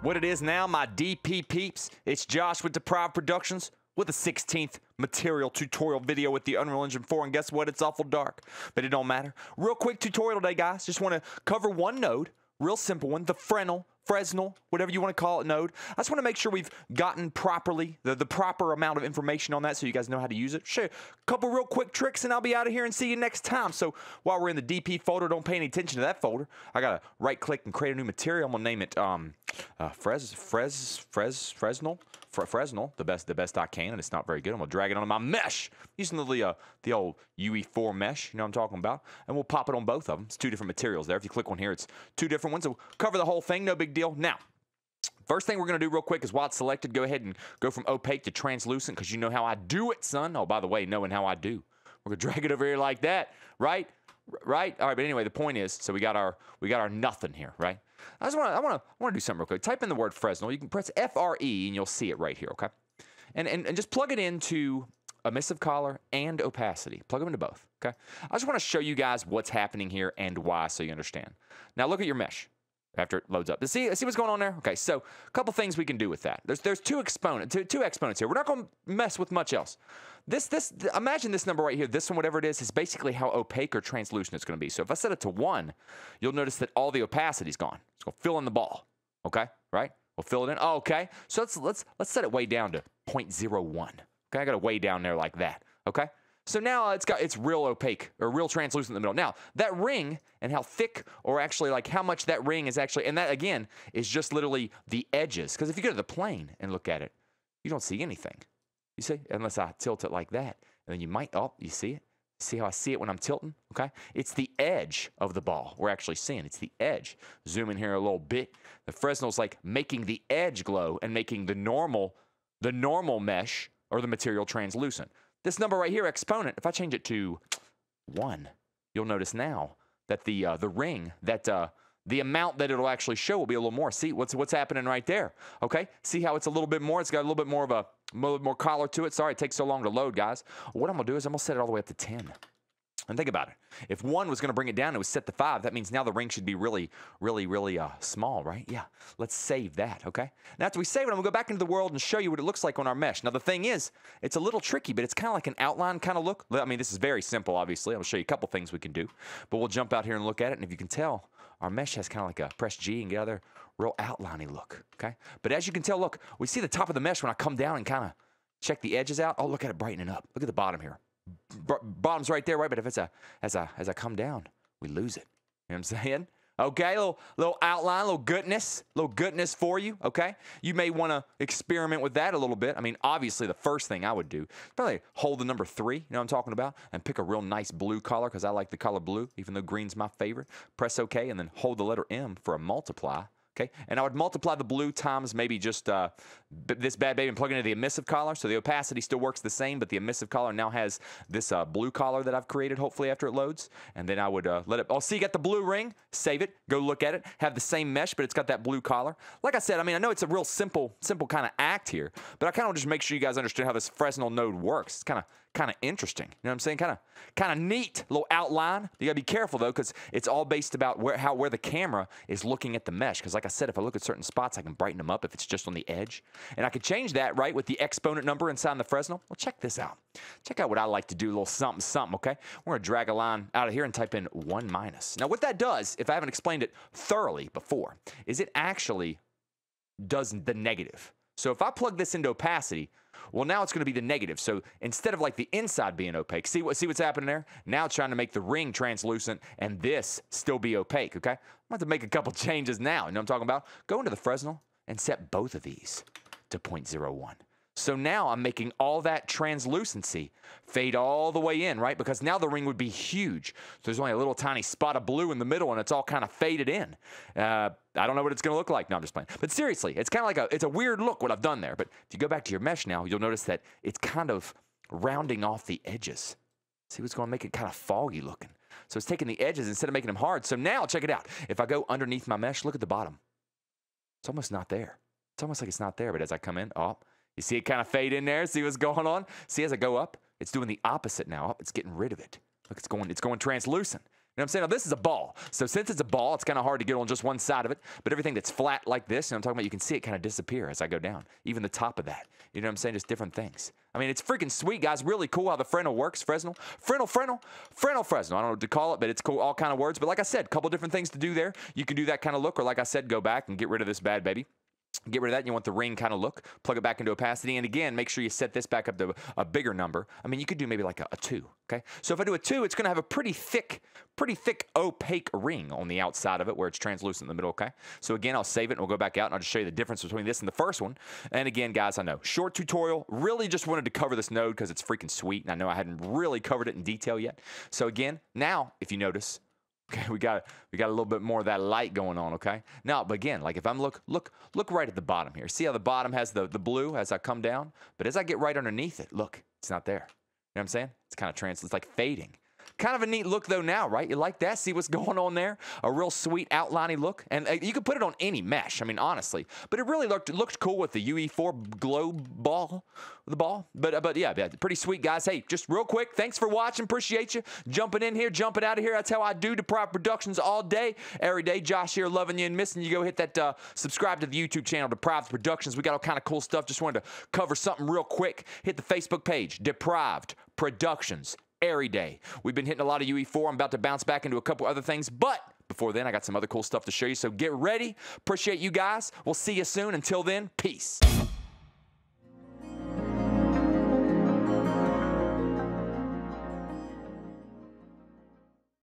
What it is now, my DP peeps, it's Josh with Deprived Productions with a 16th material tutorial video with the Unreal Engine 4, and guess what? It's awful dark, but it don't matter. Real quick tutorial today, guys. Just want to cover one node, real simple one, the Fresnel Fresnel, whatever you want to call it, node. I just want to make sure we've gotten properly the, the proper amount of information on that so you guys know how to use it. Share a couple real quick tricks and I'll be out of here and see you next time. So while we're in the DP folder, don't pay any attention to that folder. I got to right click and create a new material. I'm going to name it um, uh, Fres, Fres, Fres, Fresnel. Fresnel, the best, the best I can, and it's not very good. I'm gonna drag it onto my mesh using the uh, the old UE4 mesh. You know what I'm talking about, and we'll pop it on both of them. It's two different materials there. If you click on here, it's two different ones. So cover the whole thing, no big deal. Now, First thing we're going to do real quick is while it's selected, go ahead and go from opaque to translucent because you know how I do it, son. Oh, by the way, knowing how I do. We're going to drag it over here like that, right? Right? All right, but anyway, the point is, so we got our we got our nothing here, right? I just want to I want to I want to do something real quick. Type in the word Fresnel. You can press F R E and you'll see it right here, okay? And and, and just plug it into emissive color and opacity. Plug them into both, okay? I just want to show you guys what's happening here and why so you understand. Now look at your mesh after it loads up. See, see what's going on there? Okay, so a couple things we can do with that. There's there's two exponent two, two exponents here. We're not going to mess with much else. This this imagine this number right here. This one, whatever it is, is basically how opaque or translucent it's going to be. So if I set it to one, you'll notice that all the opacity's gone. It's going to fill in the ball. Okay, right? We'll fill it in. Oh, okay. So let's let's let's set it way down to 0.01. Okay, I got it way down there like that. Okay. So now it's got it's real opaque or real translucent in the middle. Now that ring and how thick or actually like how much that ring is actually, and that again is just literally the edges. Because if you go to the plane and look at it, you don't see anything. You see, unless I tilt it like that, and then you might. Oh, you see it? See how I see it when I'm tilting? Okay, it's the edge of the ball we're actually seeing. It's the edge. Zoom in here a little bit. The Fresnel's like making the edge glow and making the normal, the normal mesh or the material translucent. This number right here, exponent, if I change it to 1, you'll notice now that the, uh, the ring, that uh, the amount that it'll actually show will be a little more. See what's, what's happening right there, okay? See how it's a little bit more? It's got a little bit more of a, more collar to it. Sorry it takes so long to load, guys. What I'm going to do is I'm going to set it all the way up to 10. And think about it. If one was going to bring it down, it was set to five. That means now the ring should be really, really, really uh, small, right? Yeah. Let's save that, okay? Now, after we save it, I'm going to go back into the world and show you what it looks like on our mesh. Now, the thing is, it's a little tricky, but it's kind of like an outline kind of look. I mean, this is very simple, obviously. I'll show you a couple things we can do. But we'll jump out here and look at it. And if you can tell, our mesh has kind of like a press G and get other real outliney look, okay? But as you can tell, look, we see the top of the mesh when I come down and kind of check the edges out. Oh, look at it brightening up. Look at the bottom here bottom's right there, right? But if it's a as I as I come down, we lose it. You know what I'm saying? Okay, little little outline, little goodness, little goodness for you. Okay, you may want to experiment with that a little bit. I mean, obviously, the first thing I would do probably hold the number three. You know what I'm talking about, and pick a real nice blue color because I like the color blue, even though green's my favorite. Press OK, and then hold the letter M for a multiply. Okay, and I would multiply the blue times maybe just uh, this bad baby and plug it into the emissive collar. So the opacity still works the same, but the emissive collar now has this uh, blue collar that I've created, hopefully after it loads. And then I would uh, let it, oh, see, you got the blue ring, save it, go look at it, have the same mesh, but it's got that blue collar. Like I said, I mean, I know it's a real simple, simple kind of act here, but I kind of just make sure you guys understand how this Fresnel node works. It's kind of kind of interesting. You know what I'm saying? Kind of kind of neat little outline. You got to be careful though cuz it's all based about where how where the camera is looking at the mesh cuz like I said if I look at certain spots I can brighten them up if it's just on the edge. And I could change that, right, with the exponent number inside the Fresnel. Well, check this out. Check out what I like to do, a little something something, okay? We're going to drag a line out of here and type in 1 minus. Now, what that does, if I haven't explained it thoroughly before, is it actually does the negative. So if I plug this into opacity, well, now it's going to be the negative. So instead of like the inside being opaque, see what see what's happening there? Now trying to make the ring translucent and this still be opaque, okay? I'm about to make a couple changes now. You know what I'm talking about? Go into the Fresnel and set both of these to 0.01. So now I'm making all that translucency fade all the way in, right? Because now the ring would be huge. So there's only a little tiny spot of blue in the middle and it's all kind of faded in. Uh, I don't know what it's going to look like. No, I'm just playing. But seriously, it's kind of like a, it's a weird look what I've done there. But if you go back to your mesh now, you'll notice that it's kind of rounding off the edges. See what's going to make it kind of foggy looking. So it's taking the edges instead of making them hard. So now check it out. If I go underneath my mesh, look at the bottom. It's almost not there. It's almost like it's not there. But as I come in, oh, you see it kind of fade in there? See what's going on? See as I go up, it's doing the opposite now. It's getting rid of it. Look, it's going, it's going translucent. You know what I'm saying? Now, this is a ball. So since it's a ball, it's kind of hard to get on just one side of it. But everything that's flat like this, you know I'm talking about, you can see it kind of disappear as I go down. Even the top of that. You know what I'm saying? Just different things. I mean, it's freaking sweet, guys. Really cool how the Fresnel works. Fresnel, Fresnel, Fresnel, Fresnel, Fresnel. I don't know what to call it, but it's cool. All kind of words. But like I said, couple different things to do there. You can do that kind of look, or like I said, go back and get rid of this bad baby. Get rid of that. And you want the ring kind of look. Plug it back into opacity. And again, make sure you set this back up to a bigger number. I mean, you could do maybe like a, a two. Okay. So if I do a two, it's going to have a pretty thick, pretty thick opaque ring on the outside of it where it's translucent in the middle. Okay. So again, I'll save it and we'll go back out and I'll just show you the difference between this and the first one. And again, guys, I know short tutorial. Really just wanted to cover this node because it's freaking sweet. And I know I hadn't really covered it in detail yet. So again, now if you notice, Okay, we got we got a little bit more of that light going on, okay? Now, but again, like if I'm look look look right at the bottom here. See how the bottom has the the blue as I come down? But as I get right underneath it, look, it's not there. You know what I'm saying? It's kind of trans it's like fading. Kind of a neat look though now, right? You like that? See what's going on there? A real sweet outliney look. And uh, you could put it on any mesh, I mean, honestly. But it really looked looked cool with the UE4 globe ball, the ball. But uh, but yeah, pretty sweet, guys. Hey, just real quick, thanks for watching. Appreciate you. Jumping in here, jumping out of here. That's how I do Deprived Productions all day, every day. Josh here, loving you and missing you. Go hit that, uh, subscribe to the YouTube channel, Deprived Productions. We got all kind of cool stuff. Just wanted to cover something real quick. Hit the Facebook page, Deprived Productions every day. We've been hitting a lot of UE4. I'm about to bounce back into a couple other things, but before then, I got some other cool stuff to show you. So get ready. Appreciate you guys. We'll see you soon. Until then, peace.